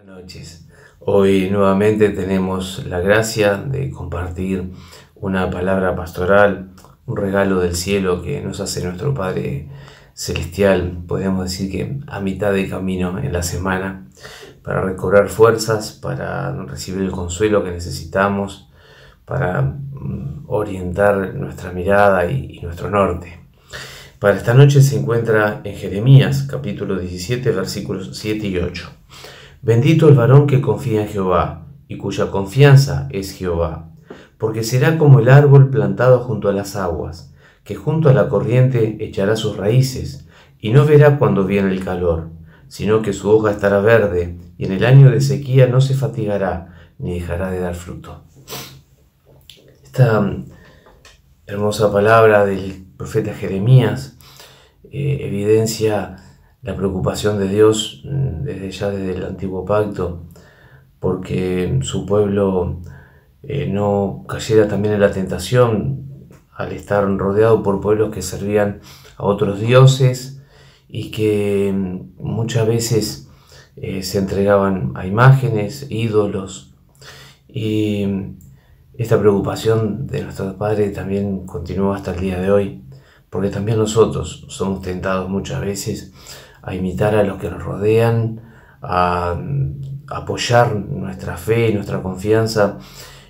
Buenas noches. Hoy nuevamente tenemos la gracia de compartir una palabra pastoral, un regalo del cielo que nos hace nuestro Padre Celestial, podemos decir que a mitad de camino en la semana, para recobrar fuerzas, para recibir el consuelo que necesitamos, para mm, orientar nuestra mirada y, y nuestro norte. Para esta noche se encuentra en Jeremías capítulo 17 versículos 7 y 8. Bendito el varón que confía en Jehová y cuya confianza es Jehová, porque será como el árbol plantado junto a las aguas, que junto a la corriente echará sus raíces y no verá cuando viene el calor, sino que su hoja estará verde y en el año de sequía no se fatigará ni dejará de dar fruto. Esta mm, hermosa palabra del profeta Jeremías eh, evidencia la preocupación de Dios mm, desde ya desde el antiguo pacto, porque su pueblo eh, no cayera también en la tentación al estar rodeado por pueblos que servían a otros dioses y que mm, muchas veces eh, se entregaban a imágenes, ídolos. Y mm, esta preocupación de nuestro Padre también continúa hasta el día de hoy porque también nosotros somos tentados muchas veces a imitar a los que nos rodean, a, apoyar nuestra fe, y nuestra confianza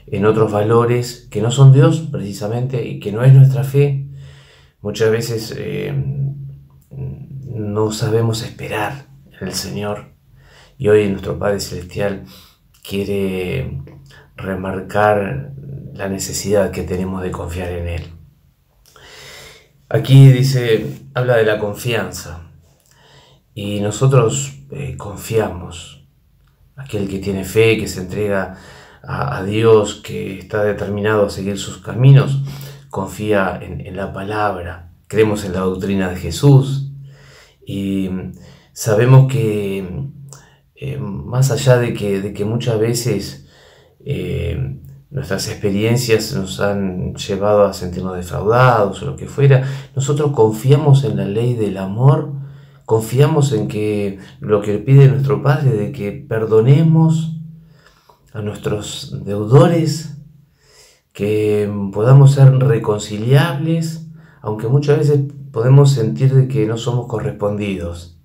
en otros valores que no son Dios precisamente y que no es nuestra fe. Muchas veces eh, no sabemos esperar en el Señor y hoy nuestro Padre Celestial quiere remarcar la necesidad que tenemos de confiar en Él. Aquí dice, habla de la confianza. Y nosotros eh, confiamos. Aquel que tiene fe, que se entrega a, Dios, que está determinado a seguir sus caminos, confía en, la palabra. Creemos en la doctrina de Jesús. Y sabemos que eh, más allá de que, de que muchas veces eh, nuestras experiencias nos han llevado a sentirnos defraudados o lo que fuera, nosotros confiamos en la ley del amor, confiamos en que lo que pide nuestro Padre, de que perdonemos a nuestros deudores, que podamos ser reconciliables, aunque muchas veces podemos sentir que no somos correspondidos.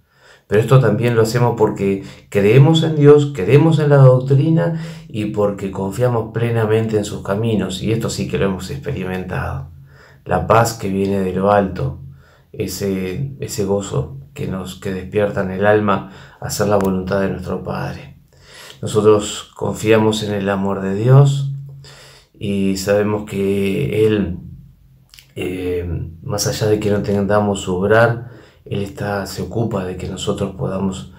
Pero esto también lo hacemos porque creemos en Dios, creemos en la doctrina y porque confiamos plenamente en sus caminos. Y esto sí que lo hemos experimentado. La paz que viene de lo alto, ese, ese gozo que nos que despierta en el alma a hacer la voluntad de nuestro Padre. Nosotros confiamos en el amor de Dios y sabemos que Él, eh, más allá de que no tengamos su obrar, él está, se ocupa de que nosotros podamos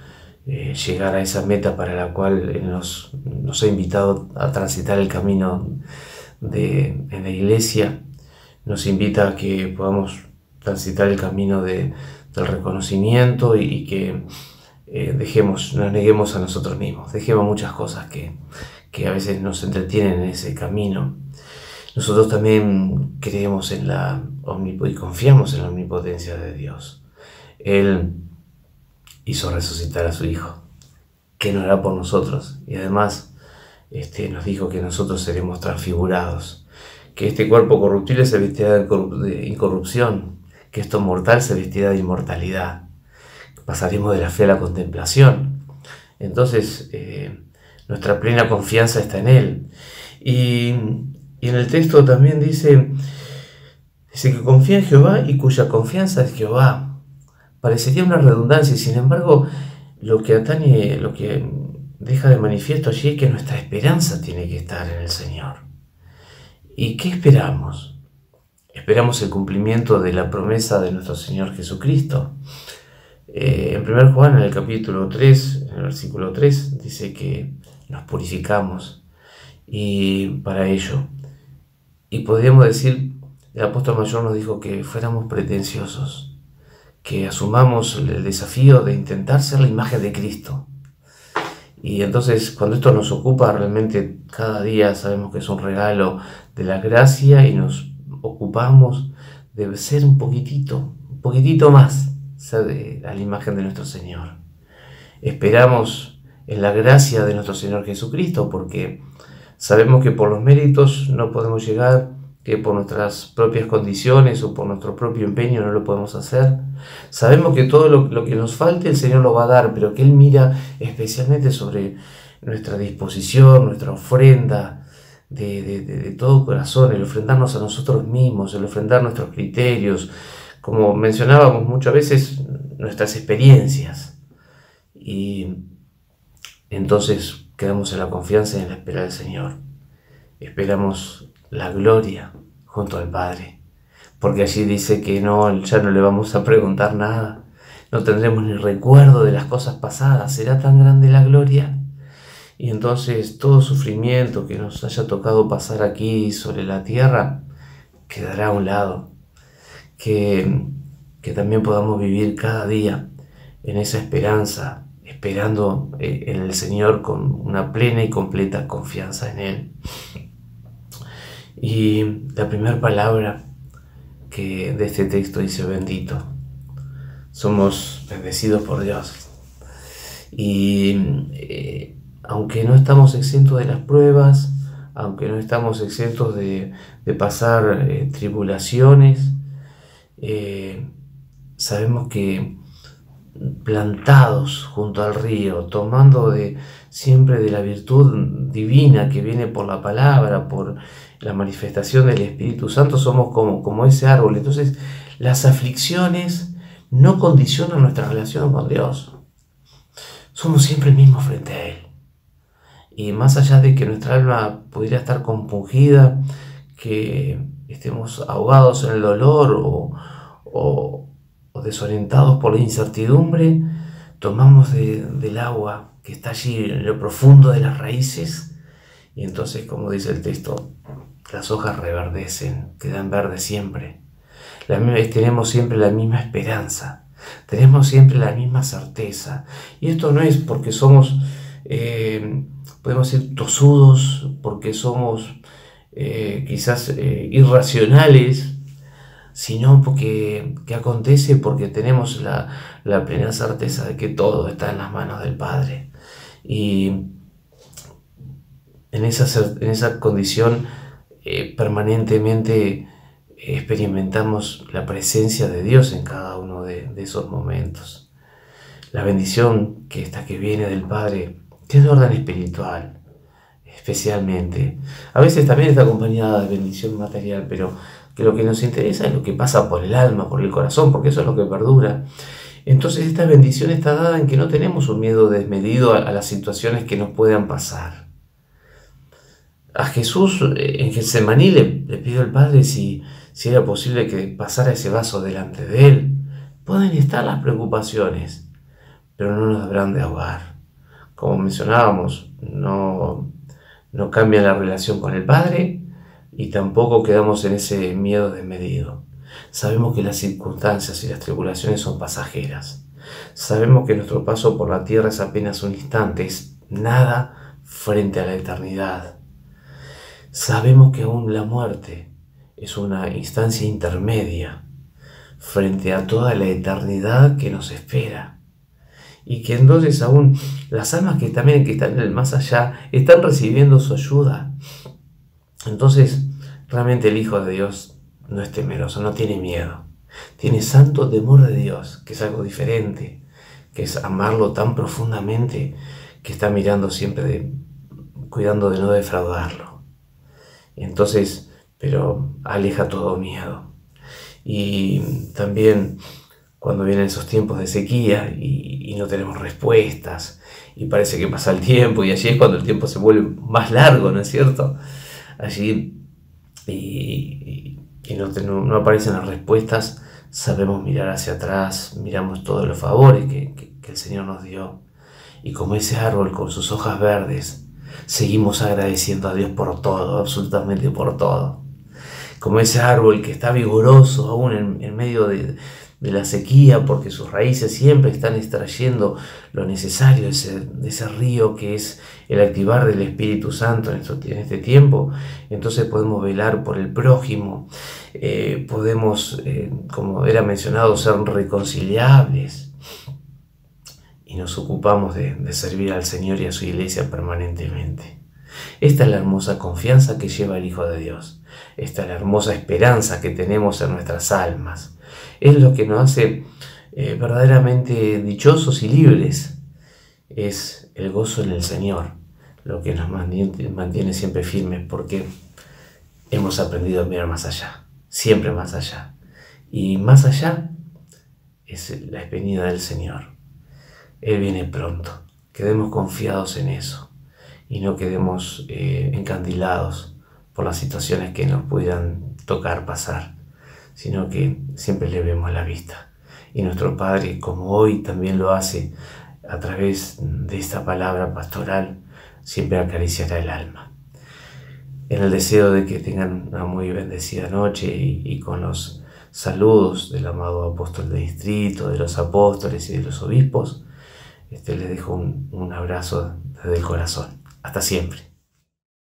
eh, llegar a esa meta para la cual nos, nos ha invitado a transitar el camino de, en la iglesia. Nos invita a que podamos transitar el camino de, del reconocimiento y, que eh, dejemos, nos neguemos a nosotros mismos, dejemos muchas cosas que, que a veces nos entretienen en ese camino. Nosotros también creemos en la y confiamos en la omnipotencia de Dios. Él hizo resucitar a su Hijo, que no hará por nosotros. Y además este, nos dijo que nosotros seremos transfigurados, que este cuerpo corruptible se vestirá de incorrupción, que esto mortal se vestirá de inmortalidad. Pasaremos de la fe a la contemplación. Entonces, eh, nuestra plena confianza está en Él. Y, y en el texto también dice, dice que confía en Jehová y cuya confianza es Jehová. Parecería una redundancia, sin embargo, lo que atañe, lo que deja de manifiesto allí es que nuestra esperanza tiene que estar en el Señor. ¿Y qué esperamos? Esperamos el cumplimiento de la promesa de nuestro Señor Jesucristo. Eh, en 1 Juan, en el capítulo 3, en el versículo 3, dice que nos purificamos y para ello. Y podríamos decir, el apóstol mayor nos dijo que fuéramos pretenciosos que asumamos el desafío de intentar ser la imagen de Cristo. Y entonces cuando esto nos ocupa, realmente cada día sabemos que es un regalo de la gracia y nos ocupamos de ser un poquitito, un poquitito más a la imagen de nuestro Señor. Esperamos en la gracia de nuestro Señor Jesucristo, porque sabemos que por los méritos no podemos llegar, que por nuestras propias condiciones o por nuestro propio empeño no lo podemos hacer. Sabemos que todo lo, que nos falte el Señor lo va a dar, pero que Él mira especialmente sobre nuestra disposición, nuestra ofrenda, de, de, todo corazón, el ofrendarnos a nosotros mismos, el ofrendar nuestros criterios, como mencionábamos muchas veces, nuestras experiencias. Y entonces quedamos en la confianza y en la espera del Señor. Esperamos la gloria junto al Padre, porque allí dice que no, ya no le vamos a preguntar nada, no tendremos ni recuerdo de las cosas pasadas, será tan grande la gloria. Y entonces todo sufrimiento que nos haya tocado pasar aquí sobre la tierra quedará a un lado. Que, que también podamos vivir cada día en esa esperanza esperando eh, en el Señor con una plena y completa confianza en Él. Y la primera palabra que de este texto dice bendito. Somos bendecidos por Dios. Y eh, aunque no estamos exentos de las pruebas, aunque no estamos exentos de, pasar eh, tribulaciones, sabemos que plantados junto al río, tomando siempre de la virtud divina que viene por la palabra, por la manifestación del Espíritu Santo, somos como, como ese árbol. Entonces, las aflicciones no condicionan nuestra relación con Dios. Somos siempre el mismo frente a Él. Y más allá de que nuestra alma pudiera estar compungida, que estemos ahogados en el dolor o desorientados por la incertidumbre, tomamos del agua que está allí en lo profundo de las raíces y entonces, como dice el texto, las hojas reverdecen, quedan verdes siempre. tenemos siempre la misma esperanza, tenemos siempre la misma certeza. Y esto no es porque somos, eh, podemos ser tosudos, porque somos eh, quizás eh, irracionales, sino porque que acontece porque tenemos la, plena certeza de que todo está en las manos del Padre. Y en esa, en esa condición eh, permanentemente experimentamos la presencia de Dios en cada uno de, esos momentos. La bendición que esta que viene del Padre, que es de orden espiritual, especialmente. A veces también está acompañada de bendición material, pero que lo que nos interesa es lo que pasa por el alma, por el corazón, porque eso es lo que perdura. Entonces esta bendición está dada en que no tenemos un miedo desmedido a, las situaciones que nos puedan pasar. A Jesús eh, en Getsemaní le, le pidió al Padre si, si era posible que pasara ese vaso delante de él. Pueden estar las preocupaciones, pero no nos habrán de ahogar. Como mencionábamos, no, no cambia la relación con el Padre, y tampoco quedamos en ese miedo desmedido. Sabemos que las circunstancias y las tribulaciones son pasajeras. Sabemos que nuestro paso por la tierra es apenas un instante, es nada frente a la eternidad. Sabemos que aún la muerte es una instancia intermedia frente a toda la eternidad que nos espera. Y que entonces aún las almas que también que están en el más allá están recibiendo su ayuda. Entonces, realmente el Hijo de Dios no es temeroso, no tiene miedo. Tiene santo temor de Dios, que es algo diferente, que es amarlo tan profundamente que está mirando siempre de, cuidando de no defraudarlo. Entonces, pero aleja todo miedo. Y también cuando vienen esos tiempos de sequía y, y, no tenemos respuestas y parece que pasa el tiempo y allí es cuando el tiempo se vuelve más largo, ¿no es cierto? allí y, no, aparecen las respuestas, sabemos mirar hacia atrás, miramos todos los favores que, el Señor nos dio. Y como ese árbol con sus hojas verdes, seguimos agradeciendo a Dios por todo, absolutamente por todo. Como ese árbol que está vigoroso aún en medio de, de la sequía, porque sus raíces siempre están extrayendo lo necesario de ese, río que es el activar del Espíritu Santo en, este tiempo. Entonces podemos velar por el prójimo, eh, podemos, eh, como era mencionado, ser reconciliables. Y nos ocupamos de, de servir al Señor y a su iglesia permanentemente. Esta es la hermosa confianza que lleva el Hijo de Dios. Esta es la hermosa esperanza que tenemos en nuestras almas. Es lo que nos hace eh, verdaderamente dichosos y libres. Es el gozo en el Señor lo que nos mantiene, siempre firmes porque hemos aprendido a mirar más allá, siempre más allá. Y más allá es la venida del Señor. Él viene pronto. Quedemos confiados en eso y no quedemos eh, encandilados por las situaciones que nos puedan tocar pasar, sino que siempre le vemos la vista. Y nuestro Padre, como hoy también lo hace a través de esta palabra pastoral, siempre acariciará el alma. En el deseo de que tengan una muy bendecida noche y, con los saludos del amado apóstol de distrito, de los apóstoles y de los obispos, este, les dejo un, un abrazo desde el corazón. Hasta siempre.